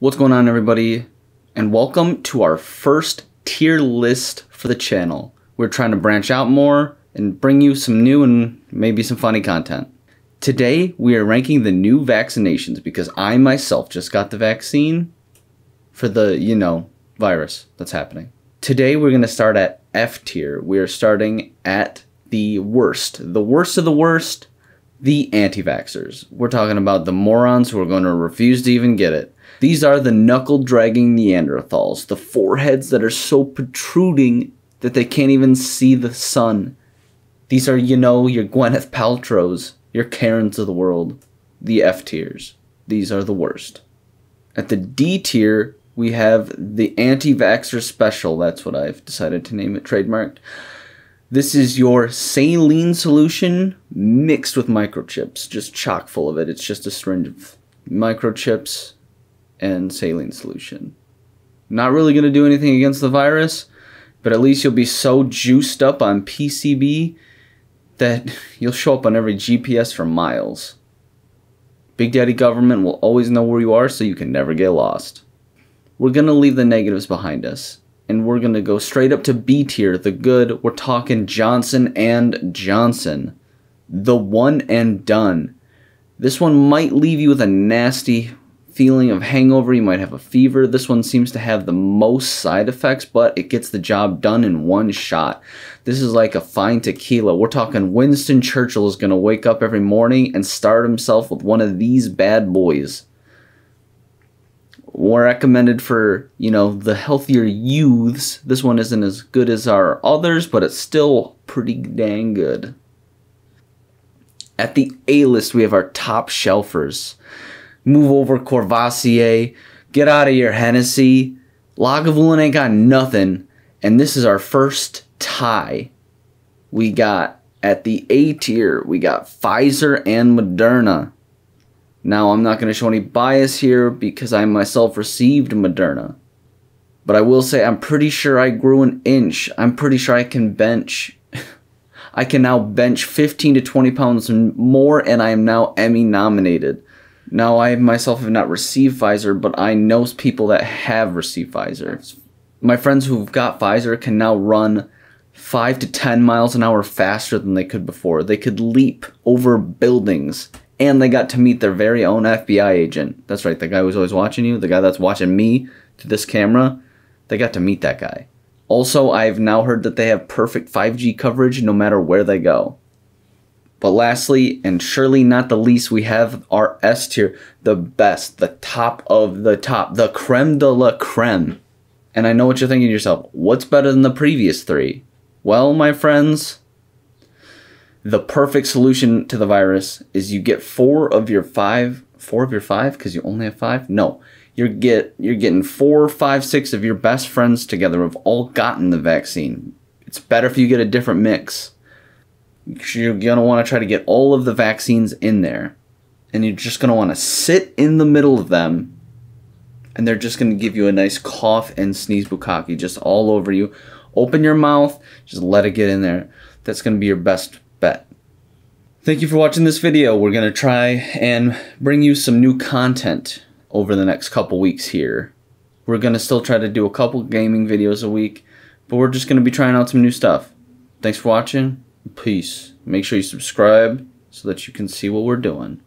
What's going on, everybody? And welcome to our first tier list for the channel. We're trying to branch out more and bring you some new and maybe some funny content. Today, we are ranking the new vaccinations because I myself just got the vaccine for the, you know, virus that's happening. Today, we're going to start at F tier. We are starting at the worst, the worst of the worst, the anti vaxxers. We're talking about the morons who are going to refuse to even get it. These are the knuckle dragging Neanderthals, the foreheads that are so protruding that they can't even see the sun. These are, you know, your Gwyneth Paltrows, your Karens of the world, the F tiers. These are the worst. At the D tier, we have the anti vaxxer special. That's what I've decided to name it, trademarked. This is your saline solution mixed with microchips, just chock full of it. It's just a syringe of microchips and saline solution. Not really going to do anything against the virus, but at least you'll be so juiced up on PCB that you'll show up on every GPS for miles. Big Daddy government will always know where you are so you can never get lost. We're going to leave the negatives behind us and we're going to go straight up to B tier, the good. We're talking Johnson and Johnson. The one and done. This one might leave you with a nasty feeling of hangover. You might have a fever. This one seems to have the most side effects, but it gets the job done in one shot. This is like a fine tequila. We're talking Winston Churchill is going to wake up every morning and start himself with one of these bad boys. More recommended for, you know, the healthier youths. This one isn't as good as our others, but it's still pretty dang good. At the A list, we have our top shelfers move over Courvoisier, get out of your Hennessy. Lagavulin ain't got nothing, and this is our first tie. We got at the A tier, we got Pfizer and Moderna. Now, I'm not going to show any bias here because I myself received Moderna. But I will say I'm pretty sure I grew an inch. I'm pretty sure I can bench. I can now bench 15 to 20 pounds more, and I am now Emmy nominated. Now, I myself have not received Pfizer, but I know people that have received Pfizer. My friends who've got Pfizer can now run 5 to 10 miles an hour faster than they could before. They could leap over buildings, and they got to meet their very own FBI agent. That's right, the guy who's always watching you, the guy that's watching me to this camera. They got to meet that guy. Also, I've now heard that they have perfect 5G coverage no matter where they go. But lastly, and surely not the least, we have our S tier, the best, the top of the top, the creme de la creme. And I know what you're thinking to yourself what's better than the previous three? Well, my friends, the perfect solution to the virus is you get four of your five, four of your five, because you only have five? No. You're get you're getting four, five, six of your best friends together who've all gotten the vaccine. It's better if you get a different mix you're to want to try to get all of the vaccines in there. And you're just going to want to sit in the middle of them. And they're just going to give you a nice cough and sneeze bukkake just all over you. Open your mouth, just let it get in there. That's going to be your best bet. Thank you for watching this video. We're going to try and bring you some new content over the next couple weeks here. We're going to still try to do a couple gaming videos a week, but we're just going to be trying out some new stuff. Thanks for watching. Peace. Make sure you subscribe so that you can see what we're doing.